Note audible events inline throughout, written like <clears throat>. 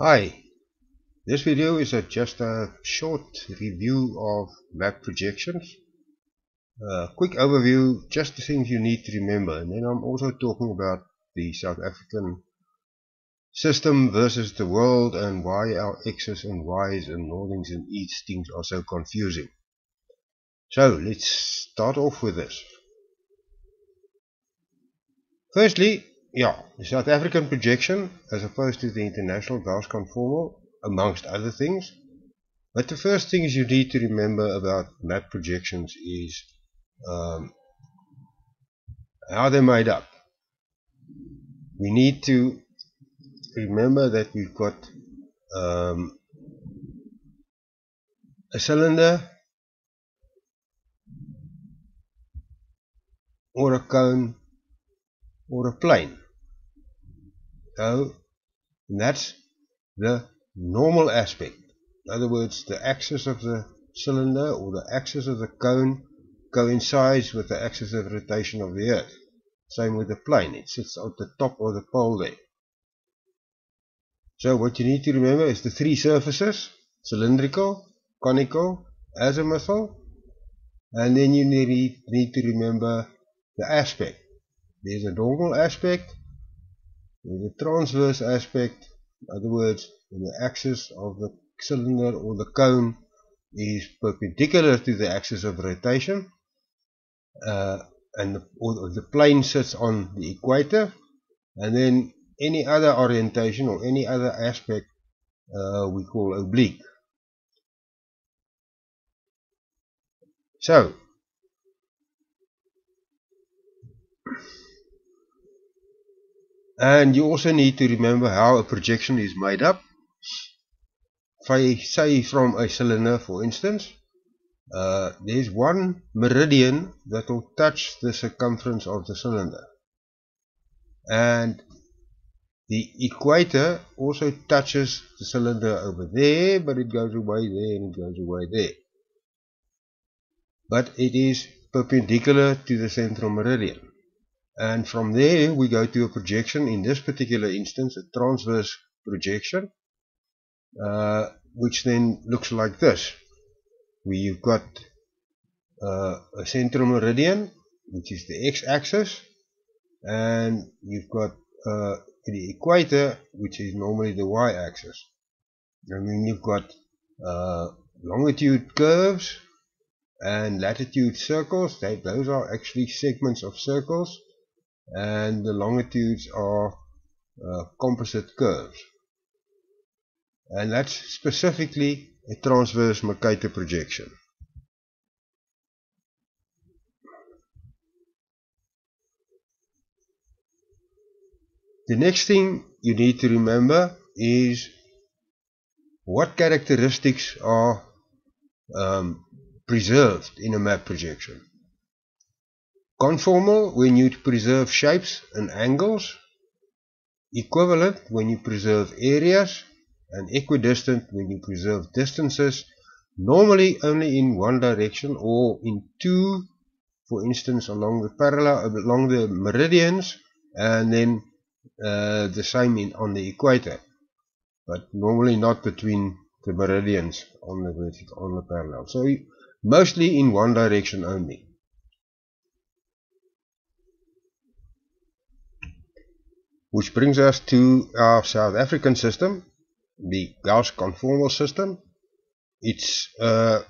Hi, this video is a, just a short review of map projections. A quick overview, just the things you need to remember. And then I'm also talking about the South African system versus the world and why our X's and Y's and northings and eastings are so confusing. So let's start off with this. Firstly, yeah, the South African projection as opposed to the international Gauss conformal, amongst other things. But the first things you need to remember about map projections is um, how they're made up. We need to remember that we've got um, a cylinder or a cone or a plane. Uh, so that's the normal aspect. In other words, the axis of the cylinder or the axis of the cone coincides with the axis of rotation of the earth. Same with the plane, it sits at the top of the pole there. So what you need to remember is the three surfaces, cylindrical, conical, azimuthal, and then you need, need to remember the aspect. There's a normal aspect, there's a transverse aspect, in other words, when the axis of the cylinder or the cone is perpendicular to the axis of rotation, uh, and the, or the plane sits on the equator, and then any other orientation or any other aspect uh, we call oblique. So, And you also need to remember how a projection is made up. If I say from a cylinder, for instance, uh, there's one meridian that will touch the circumference of the cylinder. And the equator also touches the cylinder over there, but it goes away there and it goes away there. But it is perpendicular to the central meridian and from there we go to a projection in this particular instance a transverse projection uh, which then looks like this. Where you've got uh, a central meridian which is the x-axis and you've got uh, the equator which is normally the y-axis. And then you've got uh, longitude curves and latitude circles. Those are actually segments of circles and the longitudes are uh, composite curves. And that's specifically a transverse Mercator projection. The next thing you need to remember is what characteristics are um, preserved in a map projection. Conformal when you preserve shapes and angles. Equivalent when you preserve areas. And equidistant when you preserve distances. Normally only in one direction or in two. For instance along the parallel, along the meridians. And then uh, the same in, on the equator. But normally not between the meridians on the vertical, on the parallel. So mostly in one direction only. Which brings us to our South African system, the Gauss conformal system. It's uh,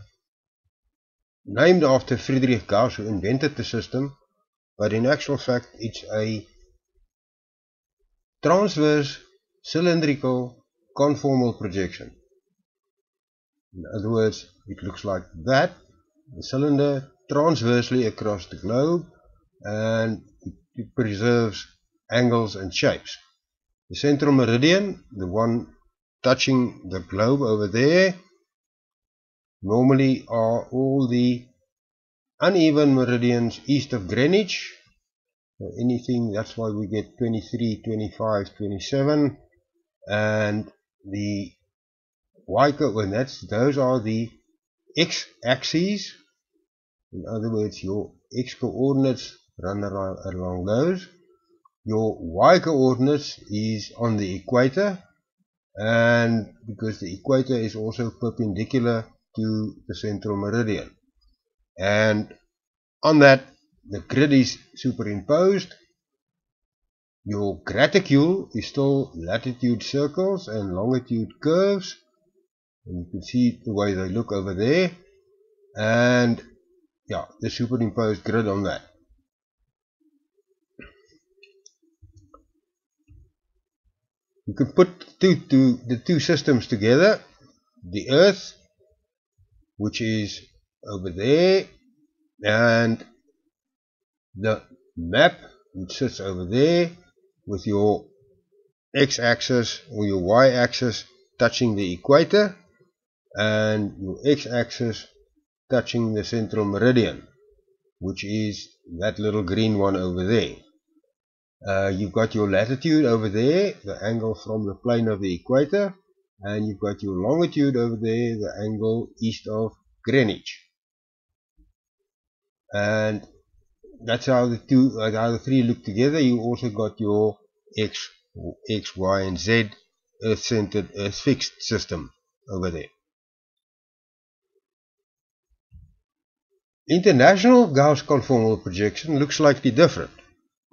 named after Friedrich Gauss who invented the system, but in actual fact it's a transverse cylindrical conformal projection. In other words, it looks like that, the cylinder transversely across the globe and it preserves angles and shapes. The central meridian, the one touching the globe over there, normally are all the uneven meridians east of Greenwich. So anything, that's why we get 23, 25, 27. And the y oh, when that's those are the x axes. In other words, your x coordinates run along those your y coordinate is on the equator and because the equator is also perpendicular to the central meridian. And on that the grid is superimposed. Your graticule is still latitude circles and longitude curves. And you can see the way they look over there. And yeah the superimposed grid on that you can put two, two, the two systems together the earth which is over there and the map which sits over there with your x-axis or your y-axis touching the equator and your x-axis touching the central meridian which is that little green one over there uh, you've got your latitude over there the angle from the plane of the equator and you've got your longitude over there the angle east of Greenwich. And that's how the two how the three look together. You also got your x x y and z earth centered earth fixed system over there. International Gauss conformal projection looks slightly different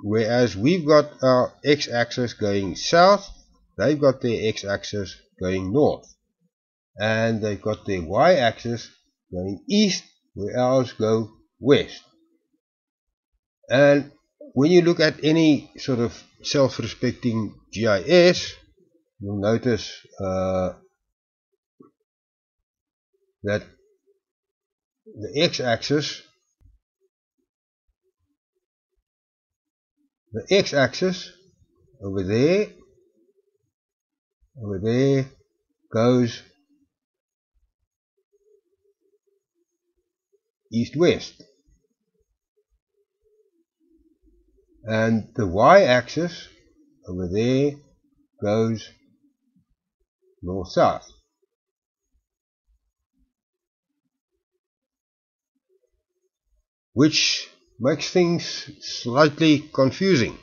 whereas we've got our x-axis going south they've got their x-axis going north. And they've got their y-axis going east where ours go west. And when you look at any sort of self-respecting GIS, you'll notice uh, that the x-axis the x-axis over there over there goes east-west and the y-axis over there goes north-south. Which makes things slightly confusing.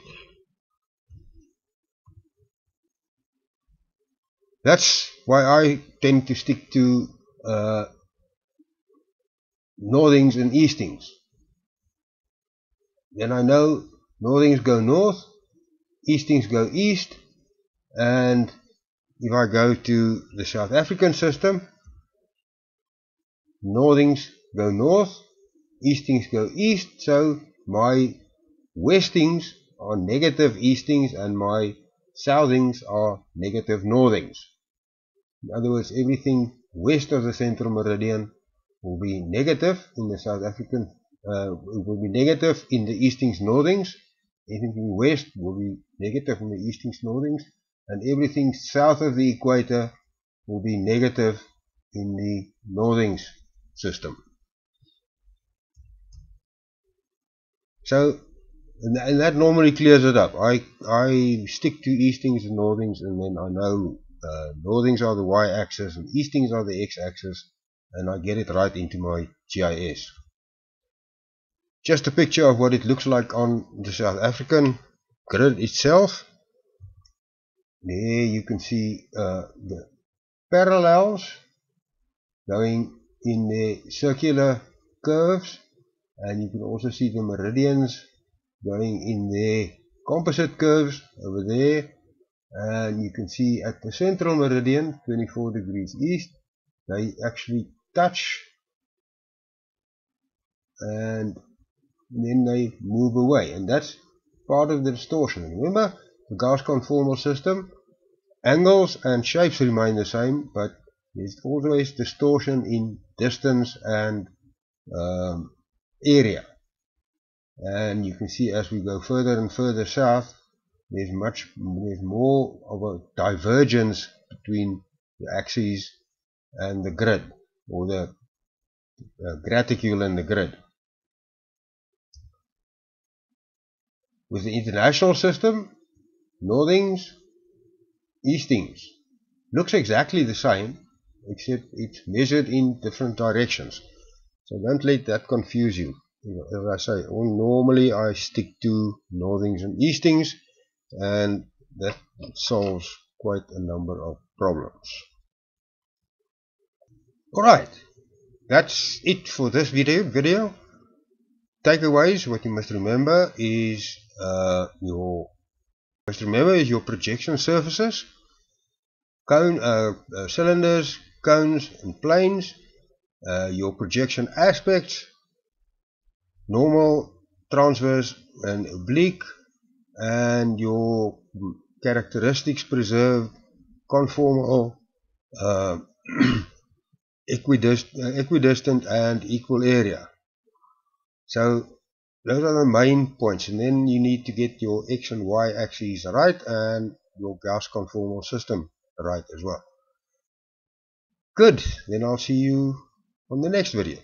That's why I tend to stick to uh, northings and eastings. Then I know Northings go north, eastings go east, and if I go to the South African system, northings go north, eastings go east, so my westings are negative eastings and my southings are negative northings. In other words, everything west of the central meridian will be negative in the South African, uh, will be negative in the eastings northings, anything west will be negative in the eastings northings and everything south of the equator will be negative in the northings system. So, and, and that normally clears it up. I, I stick to eastings and northings and then I know uh, northings are the y-axis and eastings are the x-axis and I get it right into my GIS just a picture of what it looks like on the South African grid itself. There you can see uh, the parallels going in the circular curves and you can also see the meridians going in the composite curves over there. And you can see at the central meridian 24 degrees east they actually touch. And then they move away. And that's part of the distortion. Remember the Gauss conformal system angles and shapes remain the same but there's always distortion in distance and um, area and you can see as we go further and further south there's much there's more of a divergence between the axes and the grid or the uh, graticule and the grid With the international system, northings, eastings looks exactly the same except it's measured in different directions. So don't let that confuse you. As I say, normally I stick to northings and eastings and that solves quite a number of problems. Alright, that's it for this video. video. Takeaways, what you must remember is uh, your must remember is your projection surfaces, cone, uh, uh, cylinders, cones and planes, uh, your projection aspects, normal, transverse and oblique, and your characteristics preserved, conformal, uh, <clears throat> equidist uh, equidistant and equal area. So those are the main points and then you need to get your x and y axes right and your Gauss conformal system right as well. Good, then I'll see you on the next video.